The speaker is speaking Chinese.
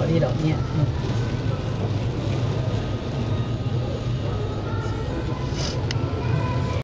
我的意面嗯。